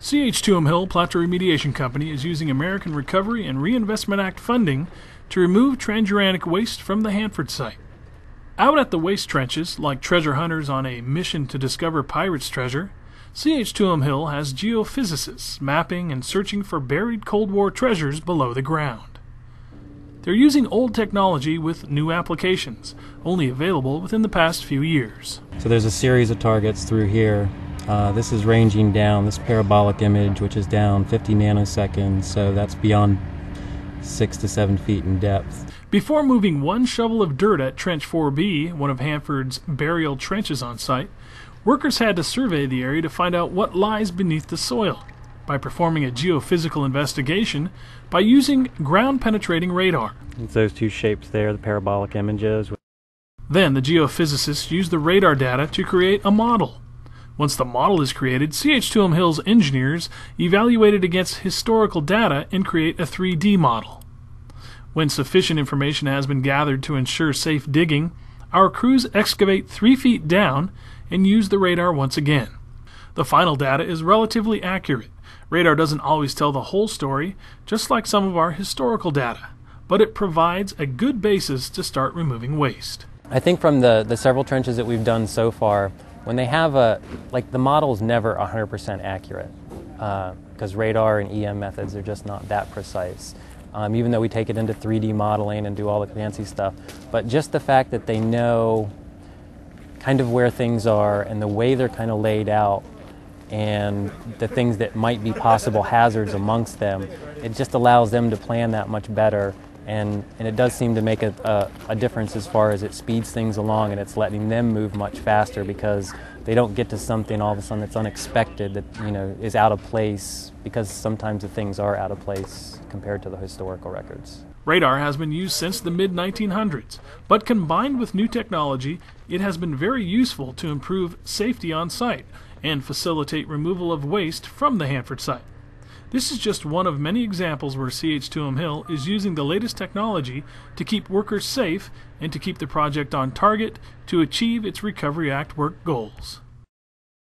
CH2M Hill Plateau Remediation Company is using American Recovery and Reinvestment Act funding to remove transuranic waste from the Hanford site. Out at the waste trenches, like treasure hunters on a mission to discover pirates' treasure, CH2M Hill has geophysicists mapping and searching for buried Cold War treasures below the ground. They're using old technology with new applications, only available within the past few years. So there's a series of targets through here uh, this is ranging down this parabolic image, which is down 50 nanoseconds, so that's beyond six to seven feet in depth. Before moving one shovel of dirt at Trench 4B, one of Hanford's burial trenches on site, workers had to survey the area to find out what lies beneath the soil by performing a geophysical investigation by using ground penetrating radar. It's those two shapes there, the parabolic images. Then the geophysicists used the radar data to create a model. Once the model is created, CH2M Hill's engineers evaluate it against historical data and create a 3D model. When sufficient information has been gathered to ensure safe digging, our crews excavate three feet down and use the radar once again. The final data is relatively accurate. Radar doesn't always tell the whole story, just like some of our historical data, but it provides a good basis to start removing waste. I think from the, the several trenches that we've done so far, when they have a, like the model is never 100% accurate because uh, radar and EM methods are just not that precise. Um, even though we take it into 3D modeling and do all the fancy stuff. But just the fact that they know kind of where things are and the way they're kind of laid out and the things that might be possible hazards amongst them, it just allows them to plan that much better and, and it does seem to make a, a, a, difference as far as it speeds things along and it's letting them move much faster because they don't get to something all of a sudden that's unexpected that you know is out of place because sometimes the things are out of place compared to the historical records. Radar has been used since the mid 1900s, but combined with new technology, it has been very useful to improve safety on site and facilitate removal of waste from the Hanford site. This is just one of many examples where CH2M Hill is using the latest technology to keep workers safe and to keep the project on target to achieve its Recovery Act work goals.